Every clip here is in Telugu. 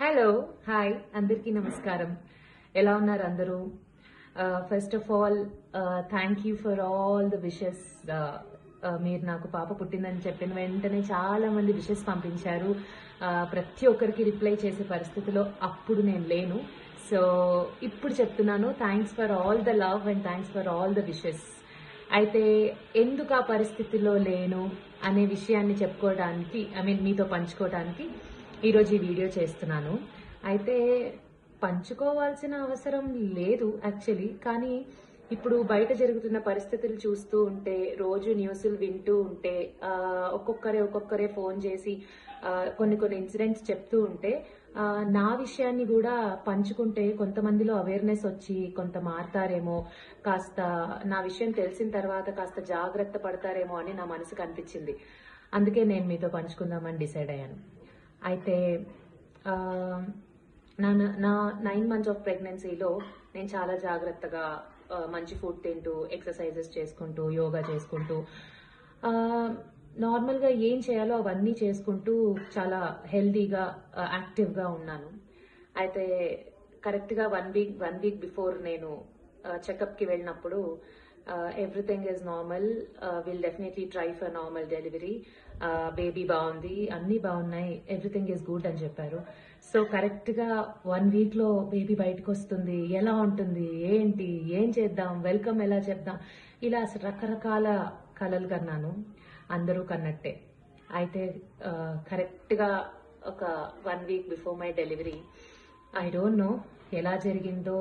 హలో హాయ్ అందరికీ నమస్కారం. ఎలా ఉన్నారు అందరూ? First of all thank you for all the wishes మీరు నాకు పాప పుట్టిందని చెప్పిన వెంటనే చాలా మంది విషెస్ పంపించారు. Uh, ప్రతి ఒక్కరికి రిప్లై చేసే పరిస్థితిలో అప్పుడు నేను లేను. సో ఇప్పుడు చెప్తున్నాను thanks for all the love and thanks for all the wishes అయితే ఎందుకు ఆ పరిస్థితిలో లేను అనే విషయాన్ని చెప్పుకోవడానికి ఐ మీన్ మీతో పంచుకోవడానికి ఈరోజు ఈ వీడియో చేస్తున్నాను. అయితే పంచుకోవాల్సిన అవసరం లేదు యాక్చువల్లీ కానీ ఇప్పుడు బయట జరుగుతున్న పరిస్థితులు చూస్తూ ఉంటే రోజు న్యూస్లు వింటూ ఉంటే ఒక్కొక్కరే ఒక్కొక్కరే ఫోన్ చేసి కొన్ని కొన్ని ఇన్సిడెంట్స్ చెప్తూ ఉంటే నా విషయాన్ని కూడా పంచుకుంటే కొంతమందిలో అవేర్నెస్ వచ్చి కొంత మారతారేమో కాస్త నా విషయం తెలిసిన తర్వాత కాస్త జాగ్రత్త పడతారేమో అని నా మనసుకు అనిపించింది. అందుకే నేను మీతో పంచుకుందామని డిసైడ్ అయ్యాను. అయితే నా నా నైన్ మంత్స్ ఆఫ్ ప్రెగ్నెన్సీలో నేను చాలా జాగ్రత్తగా మంచి ఫుడ్ తింటూ ఎక్సర్సైజెస్ చేసుకుంటూ యోగా చేసుకుంటూ నార్మల్గా ఏం చేయాలో అవన్నీ చేసుకుంటూ చాలా హెల్దీగా యాక్టివ్గా ఉన్నాను. అయితే కరెక్ట్గా one week one week before నేను చెకప్కి వెళ్ళినప్పుడు everything is normal will definitely try for normal delivery baby బాగుంది. అన్నీ బాగున్నాయి. ఎవ్రీథింగ్ ఇస్ గుడ్ అని చెప్పారు. సో కరెక్ట్గా వన్ వీక్లో బేబీ బయటకు వస్తుంది. ఎలా ఉంటుంది? ఏంటి? ఏం చేద్దాం? వెల్కమ్ ఎలా చెప్దాం? ఇలా రకరకాల కలలు కన్నాను. అందరూ కన్నట్టే. అయితే uh, కరెక్ట్గా ఒక one week before my delivery I don't know ఎలా జరిగిందో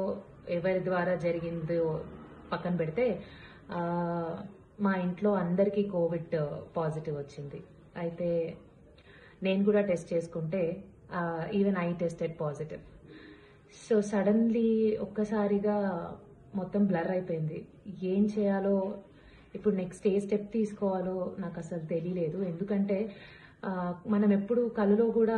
ఎవరి ద్వారా జరిగిందో పక్కన పెడితే మా ఇంట్లో అందరికీ కోవిడ్ పాజిటివ్ వచ్చింది. అయితే నేను కూడా టెస్ట్ చేసుకుంటే even I tested positive. So suddenly ఒక్కసారిగా మొత్తం బ్లర్ అయిపోయింది. ఏం చేయాలో ఇప్పుడు నెక్స్ట్ ఏ స్టెప్ తీసుకోవాలో నాకు అసలు తెలియలేదు ఎందుకంటే మనం ఎప్పుడు కళలో కూడా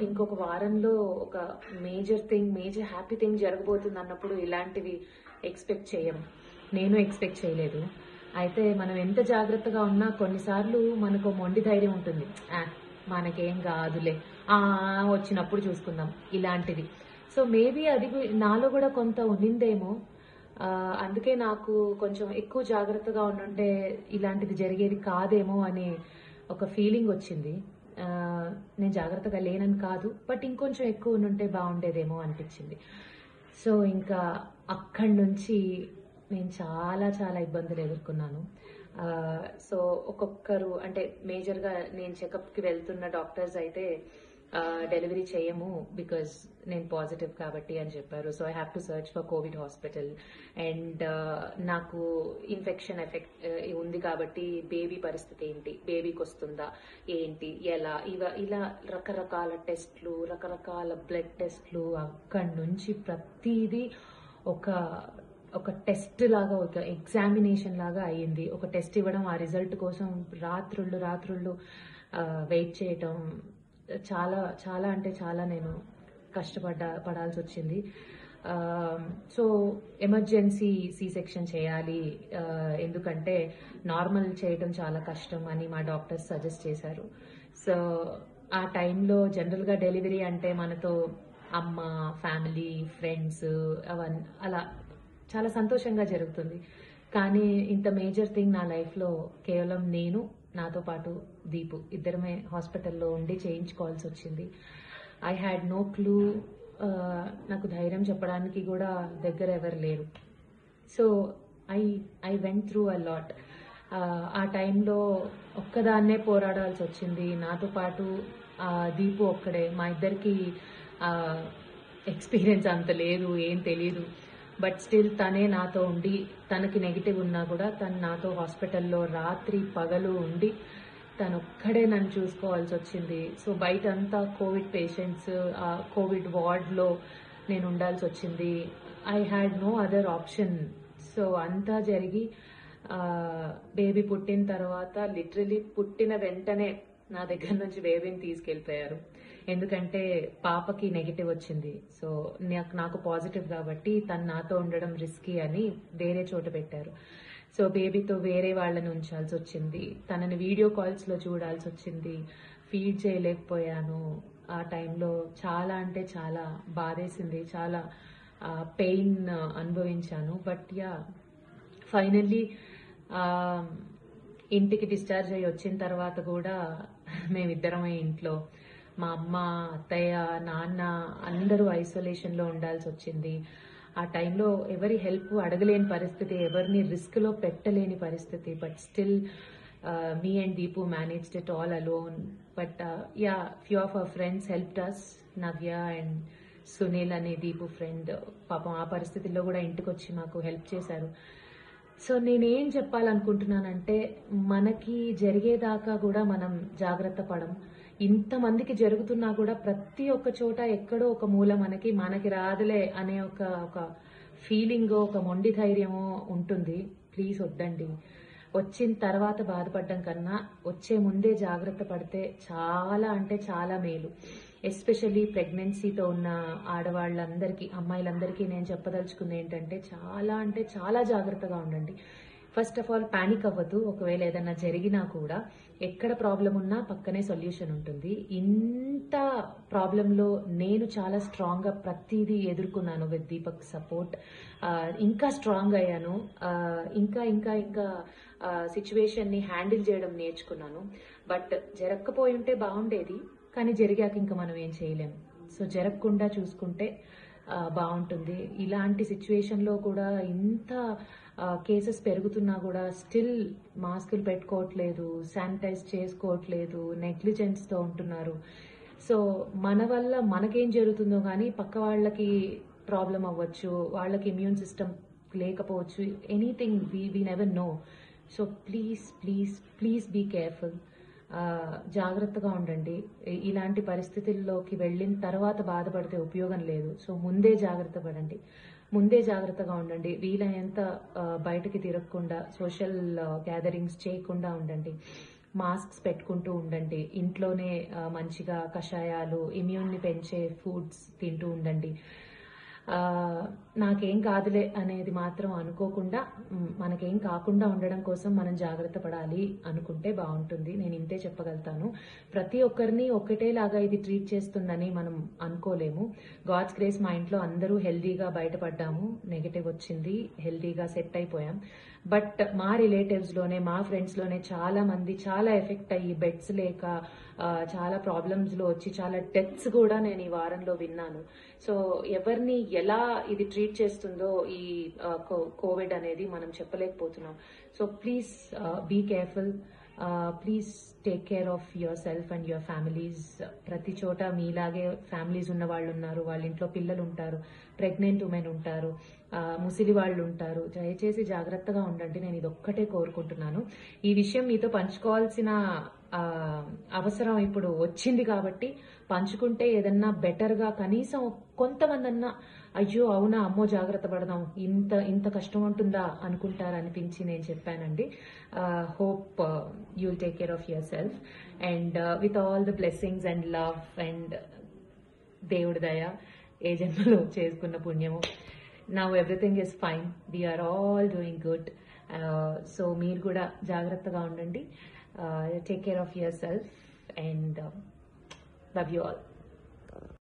ఇంకొక వారంలో ఒక major thing major happy thing జరగబోతుంది అన్నప్పుడు ఇలాంటివి ఎక్స్పెక్ట్ చేయం నేను ఎక్స్పెక్ట్ చేయలేదు అయితే మనం ఎంత జాగ్రత్తగా ఉన్నా కొన్నిసార్లు మనకు మొండి ధైర్యం ఉంటుంది. మనకేం కాదులే. ఆ వచ్చినప్పుడు చూసుకుందాం. ఇలాంటిది. సో మేబీ అది నాలో కూడా కొంత ఉన్నిందేమో అందుకే నాకు కొంచెం ఎక్కువ జాగ్రత్తగా ఉండుంటే ఇలాంటిది జరిగేది కాదేమో అనే ఒక ఫీలింగ్ వచ్చింది. నేను జాగ్రత్తగా లేనని కాదు బట్ ఇంకొంచెం ఎక్కువ ఉంటే బాగుండేదేమో అనిపించింది. సో ఇంకా అక్కడి నుంచి నేను చాలా చాలా ఇబ్బందులు ఎదుర్కొన్నాను. సో ఒక్కొక్కరు అంటే మేజర్గా నేను చెకప్కి వెళ్తున్న డాక్టర్స్ అయితే డెలివరీ చేయము బికాజ్ నేను పాజిటివ్ కాబట్టి అని చెప్పారు. So I have to search for covid hospital and నాకు ఇన్ఫెక్షన్ ఎఫెక్ట్ uh, ఉంది కాబట్టి బేబీ పరిస్థితి ఏంటి? బేబీకి వస్తుందా? ఏంటి? ఎలా? ఇవ ఇలా రకరకాల టెస్ట్లు రకరకాల బ్లడ్ టెస్ట్లు అక్కడి నుంచి ప్రతిదీ ఒక ఒక టెస్ట్ లాగా ఒక ఎగ్జామినేషన్ లాగా అయ్యింది. ఒక టెస్ట్ ఇవ్వడం ఆ రిజల్ట్ కోసం రాత్రుళ్ళు రాత్రుళ్ళు వెయిట్ చేయటం చాలా చాలా అంటే చాలా నేను కష్టపడ్డా పడాల్సి వచ్చింది. సో ఎమర్జెన్సీ సి సెక్షన్ చేయాలి ఎందుకంటే నార్మల్ చేయడం చాలా కష్టం అని మా డాక్టర్స్ సజెస్ట్ చేశారు. సో ఆ టైంలో జనరల్గా డెలివరీ అంటే మనతో అమ్మ ఫ్యామిలీ ఫ్రెండ్స్ అవన్నీ అలా చాలా సంతోషంగా జరుగుతుంది. కానీ ఇంత మేజర్ థింగ్ నా లైఫ్లో కేవలం నేను నాతో పాటు దీపు ఇద్దరమే హాస్పిటల్లో ఉండి చేయించుకోవాల్సి వచ్చింది. ఐ హ్యాడ్ నో క్లూ నాకు ధైర్యం చెప్పడానికి కూడా దగ్గర ఎవరు లేరు. So I I went through a lot ఆ టైంలో ఒక్కదాన్నే పోరాడాల్సి వచ్చింది. నాతో పాటు దీపు ఒక్కడే. మా ఇద్దరికి ఎక్స్పీరియన్స్ అంత లేదు ఏం తెలియదు బట్ స్టిల్ తనే నాతో ఉండి తనకి నెగిటివ్ ఉన్నా కూడా తను నాతో హాస్పిటల్లో రాత్రి పగలు ఉండి తను ఒక్కడే నన్ను చూసుకోవాల్సి వచ్చింది. సో బయట అంతా కోవిడ్ పేషెంట్స్ కోవిడ్ వార్డ్లో నేను ఉండాల్సి వచ్చింది. I had no other option so అంతా జరిగి బేబీ పుట్టిన తర్వాత లిటరలీ పుట్టిన వెంటనే నా దగ్గర నుంచి బేబీని తీసుకెళ్ళిపోయారు. ఎందుకంటే పాపకి నెగిటివ్ వచ్చింది. సో నాకు నాకు పాజిటివ్ కాబట్టి తను నాతో ఉండడం రిస్కీ అని వేరే చోట పెట్టారు. సో బేబీతో వేరే వాళ్ళని ఉంచాల్సి వచ్చింది. తనని వీడియో కాల్స్లో చూడాల్సి వచ్చింది. ఫీడ్ చేయలేకపోయాను. ఆ టైంలో చాలా అంటే చాలా బాధేసింది. చాలా పెయిన్ అనుభవించాను. బట్ యా ఫైనల్లీ ఇంటికి డిశ్చార్జ్ అయ్యి వచ్చిన తర్వాత కూడా మేమిద్దరం ఇంట్లో. మా అమ్మ అత్తయ్య నాన్న అందరూ ఐసోలేషన్లో ఉండాల్సి వచ్చింది. ఆ టైంలో ఎవరి హెల్ప్ అడగలేని పరిస్థితి ఎవరిని రిస్క్లో పెట్టలేని పరిస్థితి. But still me and Deepu managed it all alone but yeah few of our friends help us Navya and Sunil అనే దీపు ఫ్రెండ్ పాపం ఆ పరిస్థితుల్లో కూడా ఇంటికి వచ్చి మాకు హెల్ప్ చేశారు. సో నేనేం చెప్పాలనుకుంటున్నానంటే మనకి జరిగేదాకా కూడా మనం జాగ్రత్త పడం. ఇంతమందికి జరుగుతున్నా కూడా ప్రతి ఒక్క చోట ఎక్కడో ఒక మూల మనకి మనకి రాదులే అనే ఒక ఒక ఫీలింగ్ ఒక మొండి ధైర్యమో ఉంటుంది. ప్లీజ్ వద్దండి. వచ్చిన తర్వాత బాధపడడం కన్నా వచ్చే ముందే జాగ్రత్త పడితే చాలా అంటే చాలా మేలు. ఎస్పెషల్లీ ప్రెగ్నెన్సీతో ఉన్న ఆడవాళ్ళందరికీ అమ్మాయిలందరికీ నేను చెప్పదలుచుకుంది ఏంటంటే చాలా అంటే చాలా జాగ్రత్తగా ఉండండి. ఫస్ట్ ఆఫ్ ఆల్ పానిక్ అవ్వద్దు. ఒకవేళ ఏదైనా జరిగినా కూడా ఎక్కడ ప్రాబ్లం ఉన్నా పక్కనే సొల్యూషన్ ఉంటుంది. ఇంత ప్రాబ్లంలో నేను చాలా స్ట్రాంగ్గా ప్రతిదీ ఎదుర్కొన్నాను విత్ దీపక్ సపోర్ట్ ఇంకా స్ట్రాంగ్ అయ్యాను. ఇంకా ఇంకా ఇంకా సిచ్యువేషన్ని హ్యాండిల్ చేయడం నేర్చుకున్నాను. బట్ జరగకపోయి ఉంటే బాగుండేది. కానీ జరిగాక ఇంకా మనం ఏం చేయలేం. సో జరగకుండా చూసుకుంటే బాగుంటుంది. ఇలాంటి సిచ్యువేషన్లో కూడా ఇంత కేసెస్ పెరుగుతున్నా కూడా స్టిల్ మాస్కులు పెట్టుకోవట్లేదు శానిటైజ్ చేసుకోవట్లేదు నెగ్లిజెన్స్తో ఉంటున్నారు. సో మన వల్ల మనకేం జరుగుతుందో కానీ పక్క వాళ్ళకి ప్రాబ్లం అవ్వచ్చు వాళ్ళకి ఇమ్యూన్ సిస్టమ్ లేకపోవచ్చు anything we we never know. So please please please be careful. జాగ్రత్తగా ఉండండి. ఇలాంటి పరిస్థితుల్లోకి వెళ్ళిన తర్వాత బాధపడితే ఉపయోగం లేదు. సో ముందే జాగ్రత్త పడండి. ముందే జాగ్రత్తగా ఉండండి. వీలైనంత బయటకి తిరగకుండా సోషల్ గ్యాదరింగ్స్ చేయకుండా ఉండండి. మాస్క్స్ పెట్టుకుంటూ ఉండండి. ఇంట్లోనే మంచిగా కషాయాలు ఇమ్యూన్ని పెంచే ఫుడ్స్ తింటూ ఉండండి. నాకేం కాదులే అనేది మాత్రం అనుకోకుండా మనకేం కాకుండా ఉండడం కోసం మనం జాగ్రత్త పడాలి అనుకుంటే బాగుంటుంది. నేను ఇంతే చెప్పగలుగుతాను. ప్రతి ఒక్కరిని ఒకటేలాగా ఇది ట్రీట్ చేస్తుందని మనం అనుకోలేము. గాడ్స్ గ్రేస్ మా ఇంట్లో అందరూ హెల్దీగా బయటపడ్డాము. నెగటివ్ వచ్చింది హెల్దీగా సెట్ అయిపోయాం. బట్ మా రిలేటివ్స్లోనే మా ఫ్రెండ్స్లోనే చాలా మంది చాలా ఎఫెక్ట్ అయ్యి బెడ్స్ లేక చాలా ప్రాబ్లమ్స్లో వచ్చి చాలా డెత్స్ కూడా నేను ఈ వారంలో విన్నాను. సో ఎవరిని ఎలా ఇది ట్రీట్ చేస్తుందో ఈ కో- కోవిడ్ అనేది మనం చెప్పలేకపోతున్నాం. So please be careful please take care of yourself and your families ప్రతి చోట మీలాగే ఫ్యామిలీస్ ఉన్న వాళ్ళు ఉన్నారు. వాళ్ళ ఇంట్లో పిల్లలు ఉంటారు. ప్రెగ్నెంట్ ఉమెన్ ఉంటారు. Uh, ముసిలి వాళ్ళు ఉంటారు. దయచేసి జాగ్రత్తగా ఉండండి. నేను ఇది ఒక్కటే కోరుకుంటున్నాను. ఈ విషయం మీతో పంచుకోవాల్సిన uh, అవసరం ఇప్పుడు వచ్చింది కాబట్టి పంచుకుంటే ఏదన్నా బెటర్గా కనీసం కొంతమందన్నా అయ్యో అవునా? అమ్మో జాగ్రత్త పడదాం. ఇంత ఇంత కష్టం ఉంటుందా? అనుకుంటారనిపించి నేను చెప్పానండి. Hope you'll take care of yourself and with all the blessings and love and దేవుడి దయ ఏ జన్మలో చేసుకున్న పుణ్యము. Now everything is fine we're all doing good so మీరు కూడా జాగ్రత్తగా ఉండండి. Take care of yourself and love you all